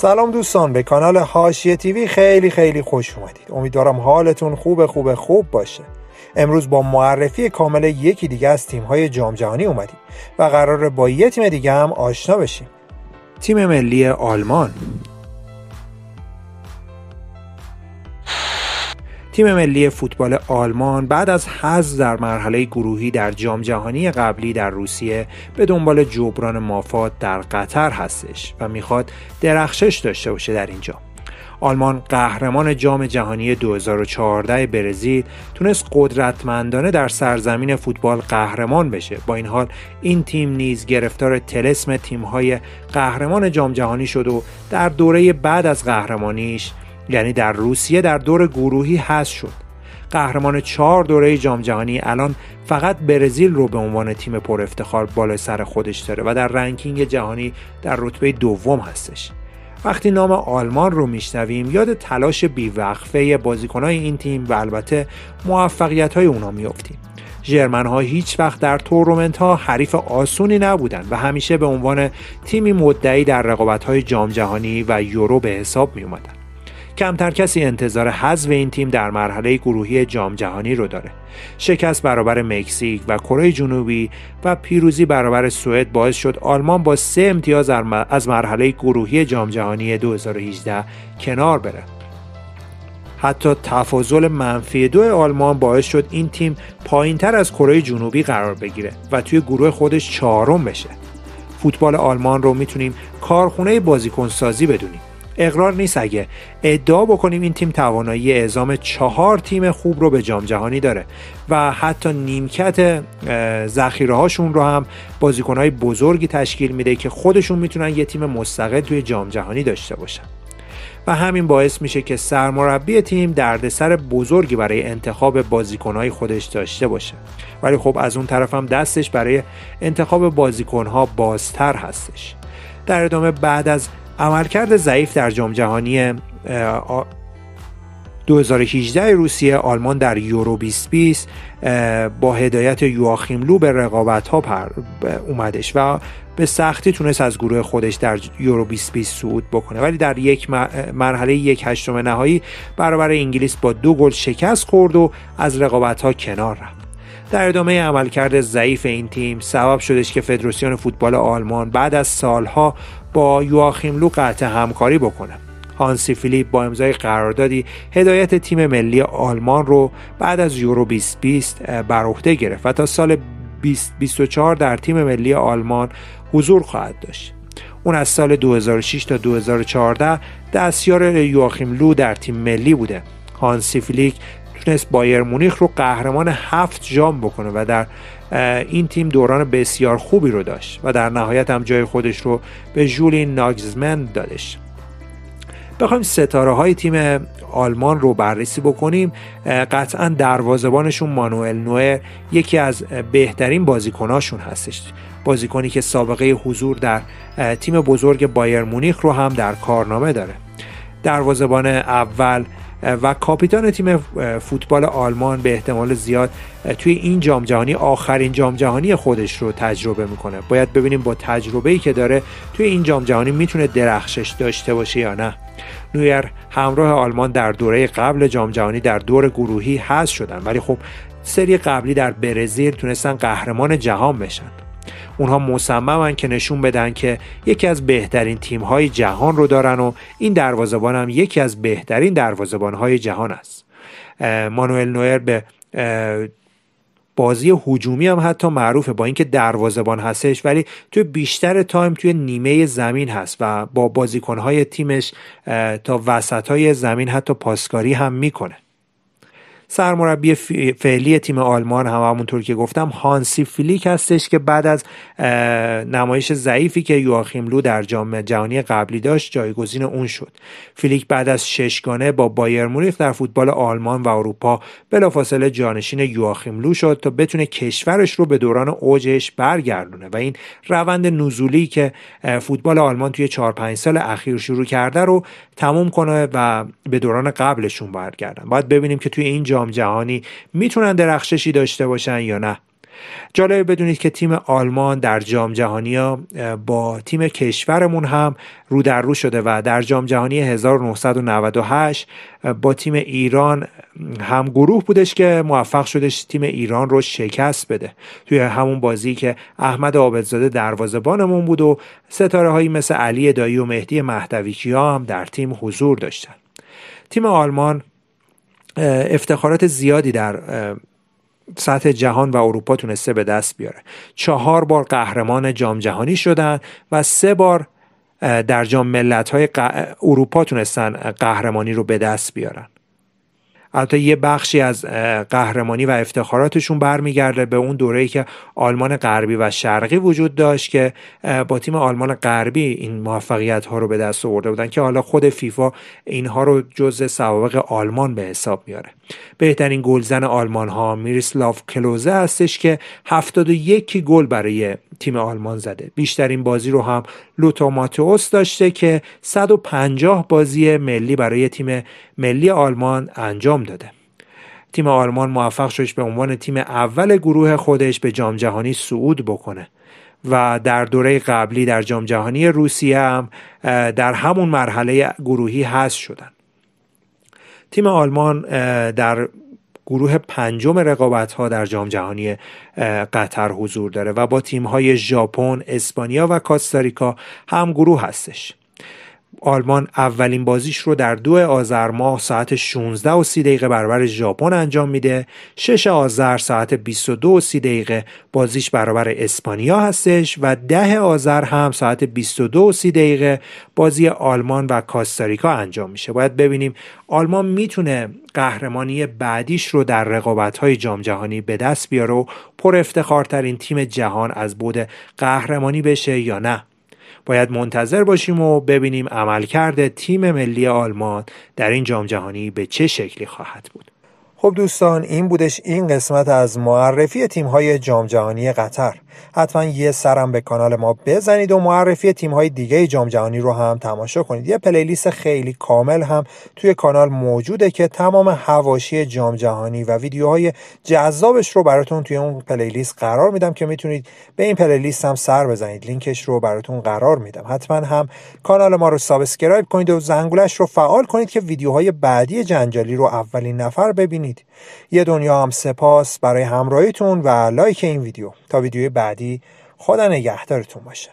سلام دوستان به کانال هاشیه تیوی. خیلی خیلی خوش اومدید. امیدوارم حالتون خوب خوب خوب باشه. امروز با معرفی کامل یکی دیگه از تیم‌های جام جهانی اومدیم و قرار با یه تیم دیگه هم آشنا بشیم. تیم ملی آلمان. تیم ملی فوتبال آلمان بعد از حذف در مرحله گروهی در جام جهانی قبلی در روسیه به دنبال جبران مافات در قطر هستش و می‌خواد درخشش داشته باشه در اینجا. آلمان قهرمان جام جهانی 2014 برزیل تونست قدرتمندانه در سرزمین فوتبال قهرمان بشه. با این حال این تیم نیز گرفتار تلسم تیم‌های قهرمان جام جهانی شد و در دوره بعد از قهرمانیش یعنی در روسیه در دور گروهی حذف شد. قهرمان چهار دوره جام جهانی الان فقط برزیل رو به عنوان تیم پر افتخار بالای سر خودش داره و در رنکینگ جهانی در رتبه دوم هستش. وقتی نام آلمان رو میشنویم یاد تلاش بیوقفه بازیکنهای این تیم و البته موفقیت های اونا میافتیم. جرمن ها هیچ وقت در تورنمنت ها حریف آسونی نبودند و همیشه به عنوان تیمی مدعی در رقابت های جام جهانی و یورو به حساب می اومدن. کمتر کسی انتظار حذف این تیم در مرحله گروهی جام جهانی رو داره. شکست برابر مکزیک و کره جنوبی و پیروزی برابر سوئد باعث شد آلمان با سه امتیاز از مرحله گروهی جام جهانی 2018 کنار بره. حتی تفاضل منفی دو آلمان باعث شد این تیم پایین تر از کره جنوبی قرار بگیره و توی گروه خودش چهارم بشه. فوتبال آلمان رو می‌تونیم کارخونه بازیکن سازی بدونیم. اقرار نیست اگه. ادعا بکنیم این تیم توانایی اعزام چهار تیم خوب رو به جام جهانی داره و حتی نیمکت ذخیره هاشون رو هم بازیکنهای بزرگی تشکیل میده که خودشون می‌تونن یه تیم مستقل توی جام جهانی داشته باشن. و همین باعث میشه که سرمربی تیم دردسر بزرگی برای انتخاب بازیکنهای خودش داشته باشه. ولی خب از اون طرف هم دستش برای انتخاب بازیکنها بازتر هستش. در ادامه بعد از عملکرد ضعیف در جام جهانی 2018 روسیه آلمان در یورو 2020 با هدایت یواخیم لو به رقابت ها پر اومدش و به سختی تونست از گروه خودش در یورو 2020 صعود بکنه. ولی در یک مرحله یک هشتم نهایی برابر انگلیس با دو گل شکست خورد و از رقابت ها کنار رفت. در ادامه عملکرد ضعیف این تیم سبب شدش که فدراسیون فوتبال آلمان بعد از سالها با یواخیم لو قطع همکاری بکنه. هانسی فلیک با امضای قراردادی هدایت تیم ملی آلمان رو بعد از یورو 2020 بر عهده گرفت و تا سال 2024 در تیم ملی آلمان حضور خواهد داشت. اون از سال 2006 تا 2014 دستیار یواخیم لو در تیم ملی بوده. هانسی فلیک تونست بایرن مونیخ رو قهرمان هفت جام بکنه و در این تیم دوران بسیار خوبی رو داشت و در نهایت هم جای خودش رو به جولین ناگزمن دادش. بخوایم ستاره های تیم آلمان رو بررسی بکنیم. قطعا دروازبانشون مانوئل نوئر یکی از بهترین بازیکناشون هستش. بازیکنی که سابقه حضور در تیم بزرگ بایر مونیخ رو هم در کارنامه داره. دروازبان اول و کاپیتان تیم فوتبال آلمان به احتمال زیاد توی این جام جهانی آخرین جام جهانی خودش رو تجربه می‌کنه. باید ببینیم با تجربه‌ای که داره توی این جام جهانی می‌تونه درخشش داشته باشه یا نه. نویر همراه آلمان در دوره قبل جام جهانی در دور گروهی حذف شدن ولی خب سری قبلی در برزیل تونستن قهرمان جهان بشن. اونها مصممن که نشون بدن که یکی از بهترین تیم‌های جهان رو دارن و این دروازه‌بان هم یکی از بهترین دروازه‌بان‌های جهان است. مانوئل نویر به بازی هجومی هم حتی معروفه با اینکه دروازه‌بان هستش ولی توی بیشتر تایم توی نیمه زمین هست و با بازیکنهای تیمش تا وسطهای زمین حتی پاسکاری هم می‌کنه. سرمربی فعلی تیم آلمان هم همونطور که گفتم هانسی فلیک هستش که بعد از نمایش ضعیفی که یواخیم لو در جام جهانی قبلی داشت جایگزین اون شد. فلیک بعد از ششگانه با بایر مونیخ در فوتبال آلمان و اروپا بلافاصله جانشین یواخیم لو شد تا بتونه کشورش رو به دوران اوجش برگردونه. و این روند نزولی که فوتبال آلمان توی 4 5 سال اخیر شروع کرده رو تموم کنه و به دوران قبلشون برگردن. باید ببینیم که توی این جام جهانی می‌تونن درخششی داشته باشن یا نه. جالبه بدونید که تیم آلمان در جام جهانی با تیم کشورمون هم رو در رو شده و در جام جهانی 1998 با تیم ایران هم گروه بودش که موفق شدش تیم ایران رو شکست بده. توی همون بازی که احمد عابدزاده دروازه‌بانمون بود و ستاره هایی مثل علی دایی و مهدی مهدوی هم در تیم حضور داشتن. تیم آلمان افتخارات زیادی در سطح جهان و اروپا تونسته به دست بیاره. چهار بار قهرمان جام جهانی شدن و سه بار در جام ملت های اروپا تونستن قهرمانی رو به دست بیارن. البته یه بخشی از قهرمانی و افتخاراتشون برمیگرده به اون دوره‌ای که آلمان غربی و شرقی وجود داشت که با تیم آلمان غربی این موفقیت ها رو به دست آورده بودن که حالا خود فیفا اینها رو جزء سوابق آلمان به حساب میاره. بهترین گلزن آلمان ها میریسلاف کلوزه هستش که 71 گل برای تیم آلمان زده. بیشترین بازی رو هم لوتوماتوس داشته که 150 بازی ملی برای تیم ملی آلمان انجام داده تیم آلمان موفق شدش به عنوان تیم اول گروه خودش به جام جهانی صعود بکنه و در دوره قبلی در جام جهانی روسیه هم در همون مرحله گروهی هست شدن تیم آلمان در گروه پنجم رقابت ها در جام جهانی قطر حضور داره و با تیم های ژاپن، اسپانیا و کاستاریکا هم گروه هستش. آلمان اولین بازیش رو در دو آذر ماه ساعت 16 و 30 دقیقه برابر ژاپن انجام میده. 6 آذر ساعت 22 و 30 دقیقه بازیش برابر اسپانیا هستش و 10 آذر هم ساعت 22 و 30 دقیقه بازی آلمان و کاستاریکا انجام میشه. باید ببینیم آلمان می‌تونه قهرمانی بعدیش رو در رقابت های جام جهانی به دست بیاره و پر افتخارترین تیم جهان از بود قهرمانی بشه یا نه. باید منتظر باشیم و ببینیم عملکرد تیم ملی آلمان در این جام جهانی به چه شکلی خواهد بود. خب دوستان این بودش این قسمت از معرفی تیم های جام جهانی قطر. حتما یه سرم به کانال ما بزنید و معرفی تیم های دیگه جام جهانی رو هم تماشا کنید. یه playlist خیلی کامل هم توی کانال موجوده که تمام حواشی جام جهانی و ویدیوهای جذابش رو براتون توی اون playlist قرار میدم که می‌تونید به این playlist هم سر بزنید. لینکش رو براتون قرار میدم. حتما هم کانال ما رو subscribe کنید و زنگولش رو فعال کنید که ویدیوهای بعدی جنجالی رو اولین نفر ببینید. یه دنیا هم سپاس برای همراهیتون و لایک این ویدیو. تا ویدیوی بعدی خدا نگهدارتون باشه.